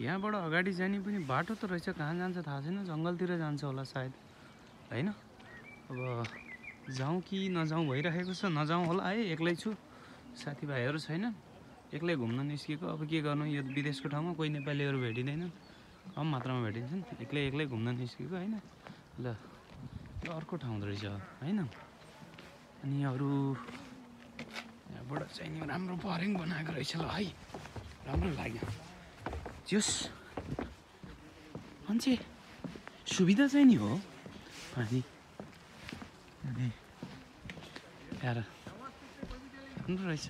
यहाँबाट अगाडि जाने पनि बाटो त रहेछ कहाँ जान्छ थाहा छैन जङ्गलतिर जान्छ होला सायद। होइन? अब जाउँ कि नजाउँ भइराखेको छ नजाउँ होला है एक्लै छु। साथीभाइहरू छैन। एक्लै घुम्न निस्केको। अब के गर्नु यो विदेशको ठाउँमा कोही नेपालीहरू भेटिँदैन। कम मात्रामा भेटिन्छन्। एक्लै एक्लै घुम्न निस्केको होइन? ल अर्को ठाउँ रहेछ होइन? अनि अरू यहाँबाट चाहिँ राम्रो परेङ बनाएको रहेछ ल है। राम्रो लाग्यो। जस मान्छे सुविधा चाहिँ नि हो पानी अनि राम्रो रहेछ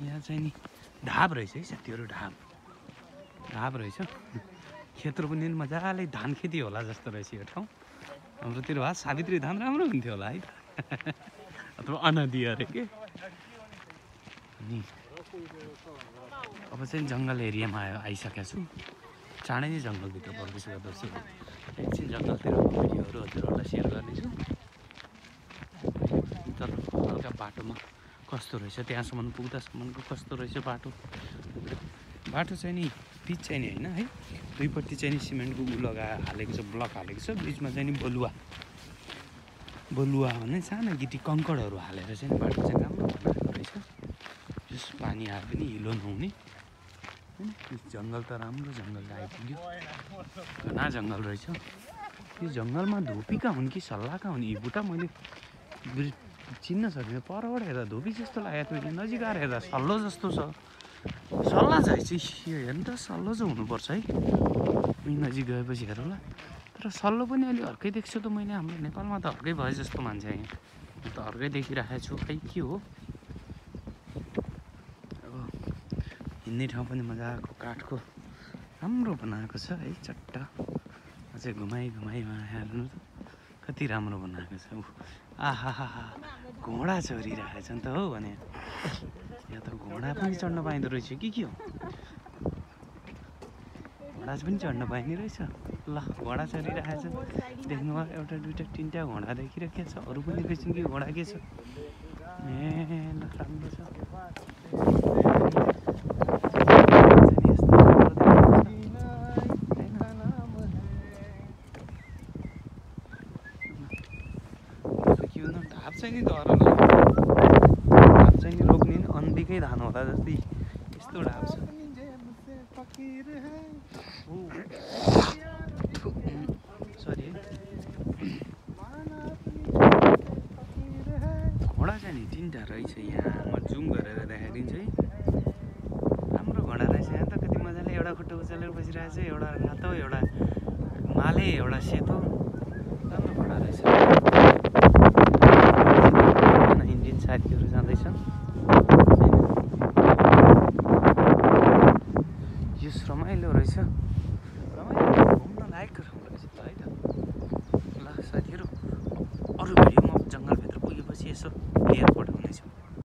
यहाँ चाहिँ नि ढाब रहेछ है साथीहरू ढाब ढाब रहेछ खेत्र पनि मजाले धान खेती होला जस्तो रहेछ यो ठाउँ हाम्रोतिर भए सावित्री धान राम्रो हुन्थ्यो होला है अथवा अनदी अरे के अनि अब चाहिँ जङ्गल एरियामा आयो आइसकेको छु। चाँडै नै जङ्गलभित्र प्रवेश गर्दछु एकछिन जङ्गलतिर भिडियोहरू हजुरहरूलाई सेयर गर्नेछु। तर हल्का बाटोमा कस्तो रहेछ त्यहाँसम्म पुग्दासम्मको कस्तो रहेछ बाटो? बाटो चाहिँ नि पिच चाहिँ नि होइन है? दुईपट्टि चाहिँ नि सिमेन्टको उ लगा हालेको छ ब्लक हालेको छ बिचमा चाहिँ नि बलुवा। बलुवा भने सानो गिटी कङ्कडहरू हालेर चाहिँ बाटो चाहिँ राम्रो बनाएको रहेछ। जस पानी आए पनि हिलो नहुने। होइन जङ्गल त राम्रो जङ्गल आइपुग्यो। घना जङ्गल रहेछ। यो जङ्गलमा धुपीका हुन् कि सल्लाहका हुन् यी बुटा मैले चिन्न सकिनँ। परबाट हेर्दा धुपी जस्तो लागेको थियो नजिक आएर हेर्दा सल्लो जस्तो छ। सल्लाह चाहिँ यो हेर्नु त सल्लो चाहिँ हुनुपर्छ है। उही नजिक गएपछि हेरौँला तर सल्लो पनि अलि अर्कै देख्छु त मैले। हाम्रो नेपालमा त अर्कै भयो जस्तो मान्छे यहाँ त अर्कै देखिरहेको छु। खै के हो? हिँड्ने ठाउँ पनि मजाको काठको राम्रो बनाएको छ है चट्टा। अझै घुमाइ घुमाइमा हेर्नु त। कति राम्रो बनाएको छ ऊ। आहा घोडा चढिरहेको छ नि त हो भने। यहाँ त घोडा पनि चढ्न पाइँदो रहेछ। कि के हो? घोडा पनि चढ्न पाइने रहेछ। ल घोडा चढिरहेको छ देख्नुमा एउटा दुइटा तिनवटा घोडा देखिरहेको छ। अरू पनि रहेछन् कि घोडा के छ? ए ल राम्रो छ के भन्नु ढाप चाहिँ नि डर ढाप चाहिँ नि रोक्ने नि अन्धीकै धान होला जस्तै यस्तो ढाप छ। सरी। घोडा चाहिँ नि तिनवटा रहेछ यहाँ। म जुम गरेर देखाइदिन्छु है। राम्रो घोडा रहेछ यहाँ त। कति मजाले एउटा खुट्टा उचालेर बसिरहेको छ एउटा रातो एउटा माले एउटा सेतो। 그렇죠?